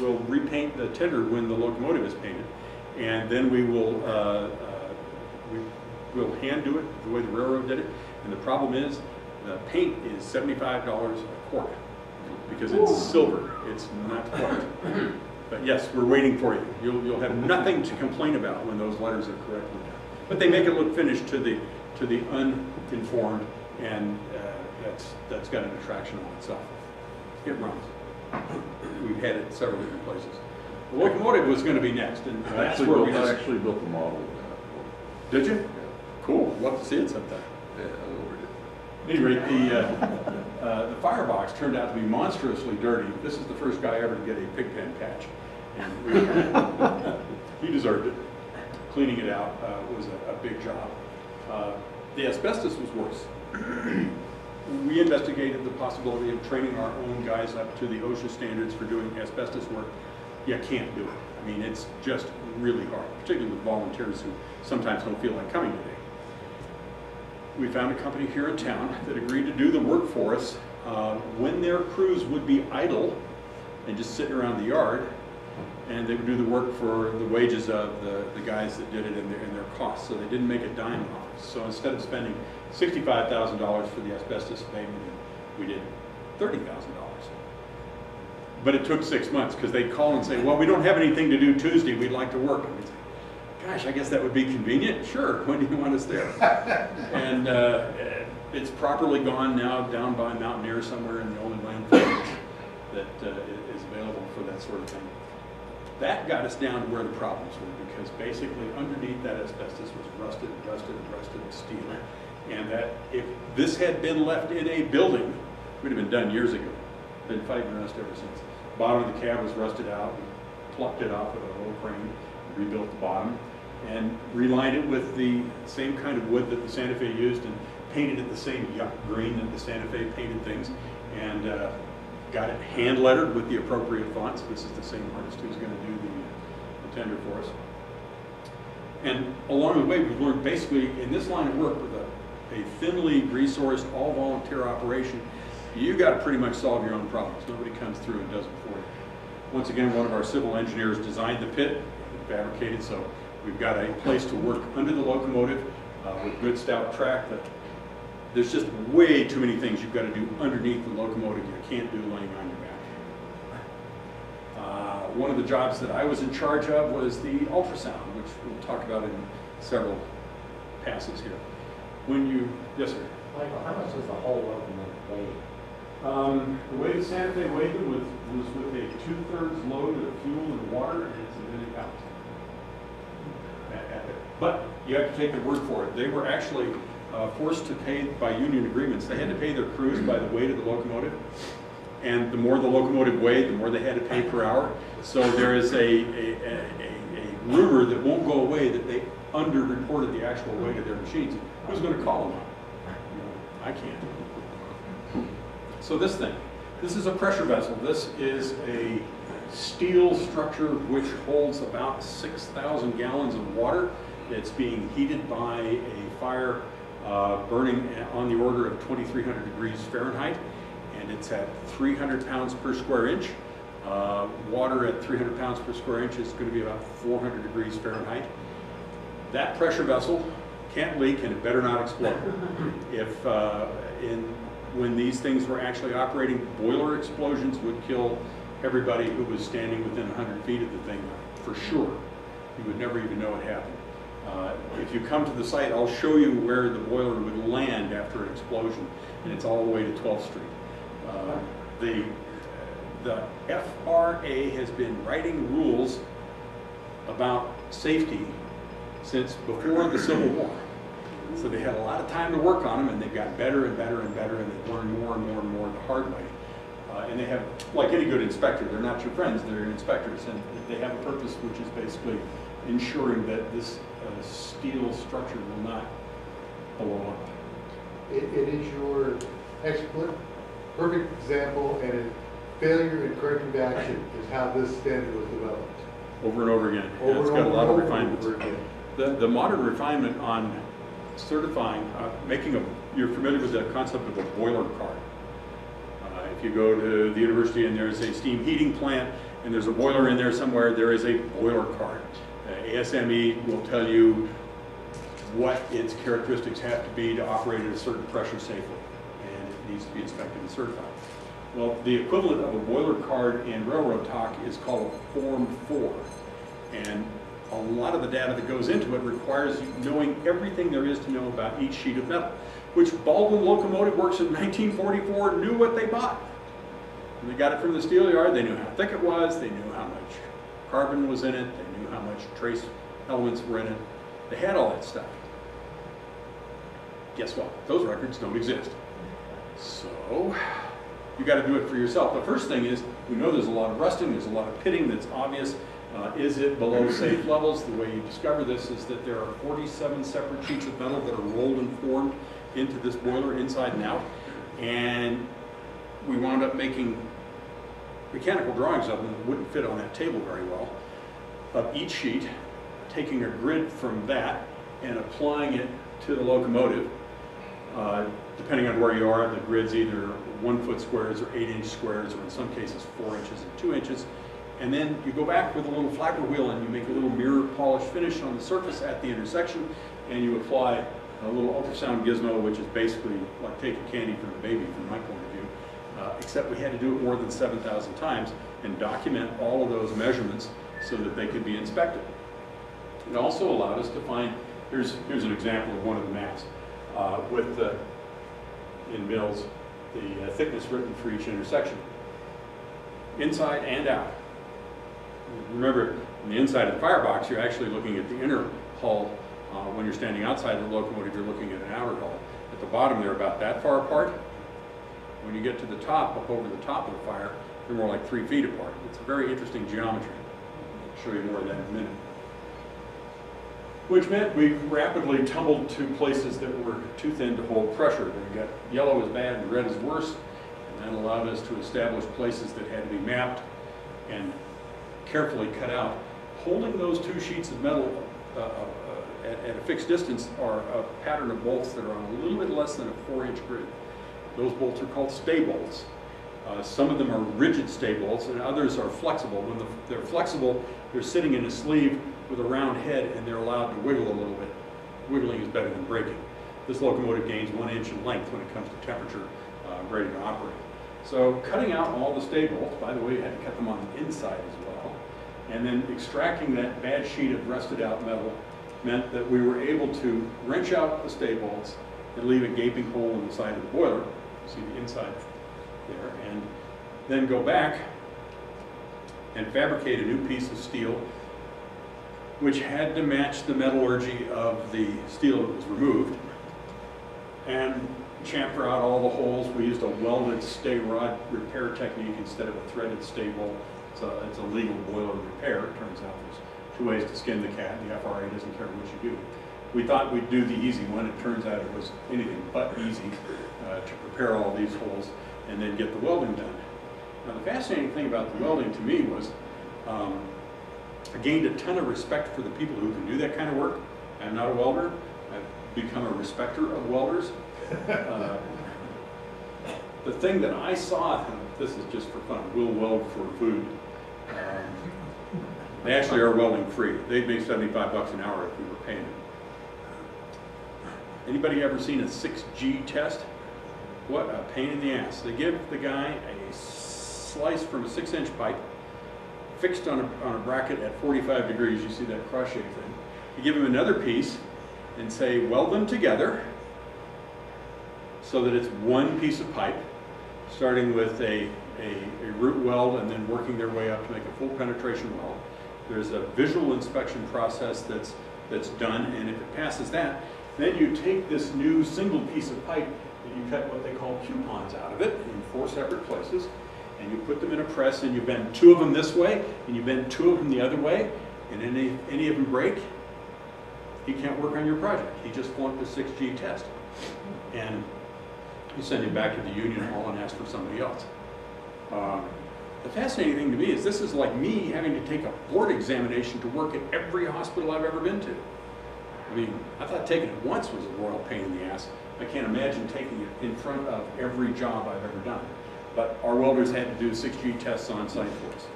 we'll repaint the tender when the locomotive is painted. And then we will, uh, uh, we will hand do it the way the railroad did it. And the problem is, the paint is seventy-five dollars a quart because it's silver, it's not white. But yes, we're waiting for you. You'll, you'll have nothing to complain about when those letters are correctly done. But they make it look finished to the, to the uninformed, and uh, that's, that's got an attraction on itself. It runs. We've had it several different places. The locomotive was gonna be next, and I that's actually where we built, I just... actually built the model of Did you? Cool, love to see it sometime. Yeah, I it. At any rate, the, uh, uh, the firebox turned out to be monstrously dirty. This is the first guy ever to get a pig pen patch. And He deserved it. Cleaning it out uh, was a, a big job. Uh, The asbestos was worse. We investigated the possibility of training our own guys up to the OSHA standards for doing asbestos work. You can't do it. I mean, it's just really hard, particularly with volunteers who sometimes don't feel like coming today we found a company here in town that agreed to do the work for us uh, when their crews would be idle and just sitting around the yard, and they would do the work for the wages of the, the guys that did it and their, and their costs, so they didn't make a dime off us. So instead of spending sixty-five thousand dollars for the asbestos payment, we did thirty thousand dollars. But it took six months, because they'd call and say, well, we don't have anything to do Tuesday, we'd like to work. And we'd say, Gosh, I guess that would be convenient. Sure, when do you want us there? And uh, it's properly gone now down by Mountainair somewhere in the only landfill that uh, is available for that sort of thing. That got us down to where the problems were because basically underneath that asbestos was rusted, rusted, rusted steel. And that if this had been left in a building, we'd have been done years ago. Been fighting rust ever since. Bottom of the cab was rusted out. We plucked it off with a little crane, rebuilt the bottom, and relined it with the same kind of wood that the Santa Fe used and painted it the same yuck green that the Santa Fe painted things. And uh, got it hand lettered with the appropriate fonts. This is the same artist who's going to do the, the tender for us. And along the way, we've learned basically in this line of work with a, a thinly resourced, all volunteer operation, you got to pretty much solve your own problems. Nobody comes through and does it for you. Once again, one of our civil engineers designed the pit, fabricated, so we've got a place to work under the locomotive uh, with good stout track. That there's just way too many things you've got to do underneath the locomotive you can't do laying on your back. Uh, One of the jobs that I was in charge of was the ultrasound, which we'll talk about in several passes here. When you, yes, sir? Michael, how much does the whole locomotive weigh? Um, the way the Santa Fe weighed it was, was with a two-thirds load of fuel and water, and it's a million pounds. At- at. But you have to take their word for it. They were actually uh, forced to pay by union agreements. They had to pay their crews by the weight of the locomotive. And the more the locomotive weighed, the more they had to pay per hour. So there is a, a, a, a- rumor that won't go away that they underreported the actual weight of their machines. Who's going to call them I can't. So this thing, this is a pressure vessel. This is a steel structure which holds about 6,000 gallons of water. It's being heated by a fire uh, burning on the order of 2,300 degrees Fahrenheit, and it's at 300 pounds per square inch. Uh, Water at 300 pounds per square inch is going to be about 400 degrees Fahrenheit. That pressure vessel can't leak and it better not explode. If, uh, in, when these things were actually operating, boiler explosions would kill everybody who was standing within 100 feet of the thing, for sure. You would never even know it happened. Uh, If you come to the site, I'll show you where the boiler would land after an explosion, and it's all the way to 12th Street. Uh, The, the FRA has been writing rules about safety since before the Civil War. So they had a lot of time to work on them, and they've gotten better and better and better, and they've learned more and more and more the hard way. Uh, and they have, like any good inspector, they're not your friends, they're your inspectors, and they have a purpose which is basically ensuring that this uh, steel structure will not blow up. It, it is your explicit, perfect example, and a failure in corrective action is how this standard was developed. Over and over again. And Over It's and got a lot of and refinements. The, the modern refinement on certifying, uh, making a, you're familiar with the concept of a boiler card. Uh, If you go to the university and there's a steam heating plant and there's a boiler in there somewhere, there is a boiler card. Uh, ASME will tell you what its characteristics have to be to operate at a certain pressure safely, and it needs to be inspected and certified. Well, the equivalent of a boiler card in railroad talk is called a Form 4. And a lot of the data that goes into it requires you knowing everything there is to know about each sheet of metal, which Baldwin Locomotive Works in 1944 knew what they bought. When they got it from the steel yard, they knew how thick it was, they knew how much carbon was in it, how much trace elements were in it. They had all that stuff. Guess what? Those records don't exist. So, you got to do it for yourself. The first thing is, we know there's a lot of rusting, there's a lot of pitting that's obvious. Uh, is it below safe levels? The way you discover this is that there are 47 separate sheets of metal that are rolled and formed into this boiler inside and out. And we wound up making mechanical drawings of them that wouldn't fit on that table very well, of each sheet, taking a grid from that and applying it to the locomotive. Uh, Depending on where you are, the grid's either one foot squares or eight inch squares, or in some cases four inches and two inches. And then you go back with a little flapper wheel and you make a little mirror polish finish on the surface at the intersection, and you apply a little ultrasound gizmo, which is basically like taking candy from a baby from my point of view. Uh, except we had to do it more than 7,000 times and document all of those measurements so that they could be inspected. It also allowed us to find, here's, here's an example of one of the maps, uh, with the, in mils, the uh, thickness written for each intersection, inside and out. Remember, on the inside of the firebox, you're actually looking at the inner hull. Uh, when you're standing outside the locomotive, you're looking at an outer hull. At the bottom, they're about that far apart. When you get to the top, up over the top of the fire, they're more like three feet apart. It's a very interesting geometry. Show you more of that in a minute. Which meant we rapidly tumbled to places that were too thin to hold pressure. They got yellow is bad and red is worse, and that allowed us to establish places that had to be mapped and carefully cut out. Holding those two sheets of metal uh, uh, uh, at, at a fixed distance are a pattern of bolts that are on a little bit less than a four-inch grid. Those bolts are called stay bolts. Uh, some of them are rigid stay bolts and others are flexible. When the, they're flexible, they're sitting in a sleeve with a round head and they're allowed to wiggle a little bit. Wiggling is better than breaking. This locomotive gains one inch in length when it comes to temperature, uh, ready to operate. So cutting out all the stay bolts, by the way, you had to cut them on the inside as well, and then extracting that bad sheet of rusted out metal meant that we were able to wrench out the stay bolts and leave a gaping hole in the side of the boiler, see the inside there, and then go back and fabricate a new piece of steel which had to match the metallurgy of the steel that was removed and chamfer out all the holes. We used a welded stay rod repair technique instead of a threaded stay bolt. It's a, it's a legal boiler repair. It turns out there's two ways to skin the cat. The FRA doesn't care what you do. We thought we'd do the easy one. It turns out it was anything but easy uh, to prepare all these holes and then get the welding done. Now the fascinating thing about the welding to me was um, I gained a ton of respect for the people who can do that kind of work. I'm not a welder. I've become a respecter of welders. Uh, the thing that I saw, this is just for fun, we'll weld for food. Um, they actually are welding free. They'd make 75 bucks an hour if we were paying them. Anybody ever seen a 6G test? What a pain in the ass. They give the guy a slice from a six inch pipe, fixed on a, on a bracket at 45 degrees, you see that cross shape thing. You give him another piece and say, weld them together so that it's one piece of pipe, starting with a, a, a root weld and then working their way up to make a full penetration weld. There's a visual inspection process that's, that's done, and if it passes that, then you take this new single piece of pipe and you cut what they call coupons out of it in four separate places, and you put them in a press and you bend two of them this way and you bend two of them the other way, and any, any of them break, he can't work on your project. He just flunked the 6G test. And you send him back to the union hall and ask for somebody else. Um, the fascinating thing to me is this is like me having to take a board examination to work at every hospital I've ever been to. I mean, I thought taking it once was a royal pain in the ass. I can't imagine taking it in front of every job I've ever done. But our welders had to do 6G tests on site for us.